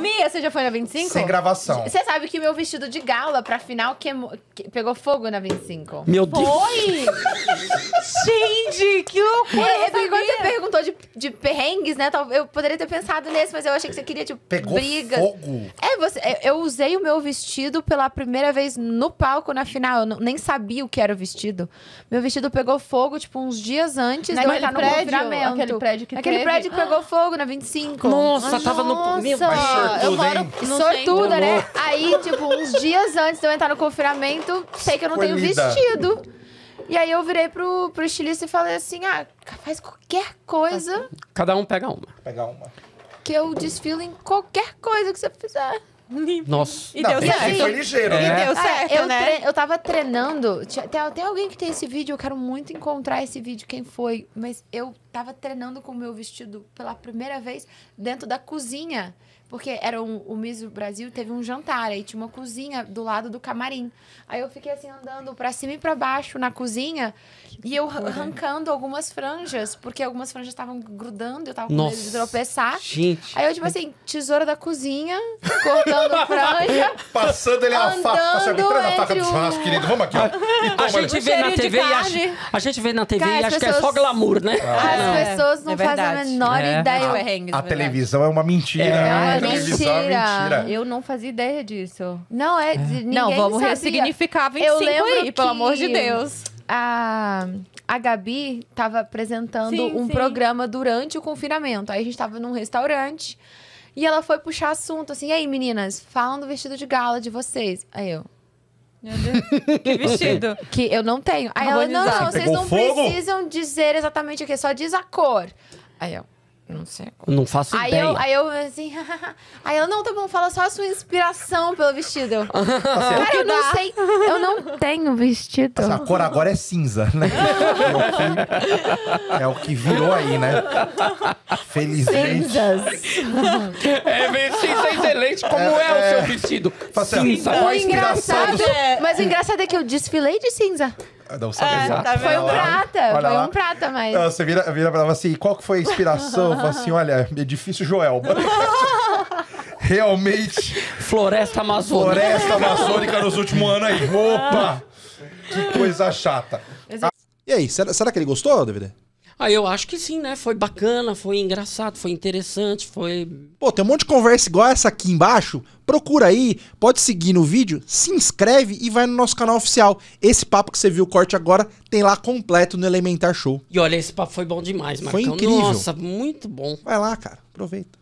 Mia, você já foi na 25? Sem gravação. Você sabe que meu vestido de gala pra final queimou, que- pegou fogo na 25. Meu Deus. Foi! Gente, que loucura! É, é porque quando você perguntou de, de perrengues, né? Eu poderia ter pensado nesse, mas eu achei que você queria, tipo, Pegou briga. fogo. É, você, eu usei o meu vestido pela primeira vez no palco na final. Eu não- nem sabia o que era o vestido. Meu vestido pegou fogo, tipo, uns dias antes de eu Naquele entrar no prédio? confinamento. Aquele prédio que Aquele teve? prédio que pegou fogo na 25. Nossa, tava no. Meu Nossa. Mas eu moro Sortuda, né? Aí, tipo, uns dias antes de eu entrar no confinamento, sei que eu não tenho Escolhida. vestido. E aí eu virei pro, pro estilista e falei assim: ah, faz qualquer coisa Cada um pega uma. Pegar uma. que eu desfilo em qualquer coisa que você fizer. Nossa. E Não, deu certo. foi ligeiro, É. né? Deu Ah, certo, eu, né? eu tava treinando. Tem, tem alguém que tem esse vídeo, eu quero muito encontrar esse vídeo, quem foi. Mas eu tava treinando com o meu vestido pela primeira vez dentro da cozinha. Porque era um, o Miss Brasil teve um jantar, aí tinha uma cozinha do lado do camarim. Aí eu fiquei assim andando pra cima e pra baixo na cozinha e eu arran- arrancando algumas franjas, porque algumas franjas estavam grudando, eu tava com medo de tropeçar. Gente. Aí eu, tipo assim, tesoura da cozinha, cortando franja. Passando ele a faca. Andando traz a faca do o- churrasco, querido. Vamos aqui, ó. A gente vê na TV e acha, a gente vê na TV Cara, e as acha que é só glamour, né? As É, pessoas não é fazem a menor É. ideia. Perrengues, A verdade. televisão é uma mentira. É né? uma a televisão é mentira. mentira. Eu não fazia ideia disso. Não, é. não, vamos sabia. ressignificar 25 Eu lembro aí, pelo amor de Deus. A, a Gabi tava apresentando Sim, um sim. programa durante o confinamento. Aí a gente tava num restaurante e ela foi puxar assunto assim: e aí, meninas, falam do vestido de gala de vocês. Aí eu. Meu Deus. Que vestido. Que eu não tenho. Aí ela, não, não, Você vocês não fogo? precisam dizer exatamente o que, só diz a cor. Aí eu, não sei a cor. Não faço Aí ideia. eu, aí eu assim, aí ela, não, tá bom, fala só a sua inspiração pelo vestido. Assim, Cara, eu não sei, eu não tenho vestido. a cor agora é cinza, né? É o que, é o que virou aí, né? Felizmente. Cinzas. É, vestido é excelente. Como é, o seu vestido? Fala assim, Cinza. a O engraçado, do... mas o engraçado é que eu desfilei de cinza. Não sabe exato. tá Foi um prata, Olha foi lá. um prata, mas... Não, você vira, vira pra ela assim, qual que foi a inspiração? Eu falo assim, olha, edifício Joelma. Realmente, Floresta Amazônica. floresta amazônica nos últimos anos aí. Opa! Que coisa chata. E aí, será, será que ele gostou, DVD? Ah, eu acho que sim, né? Foi bacana, foi engraçado, foi interessante, foi. Pô, tem um monte de conversa igual essa aqui embaixo. Procura aí, pode seguir no vídeo, se inscreve e vai no nosso canal oficial. Esse papo que você viu o corte agora tem lá completo no Elementar Show. E olha, esse papo foi bom demais, Foi Marcão. incrível. Nossa, muito bom. Vai lá, cara, aproveita.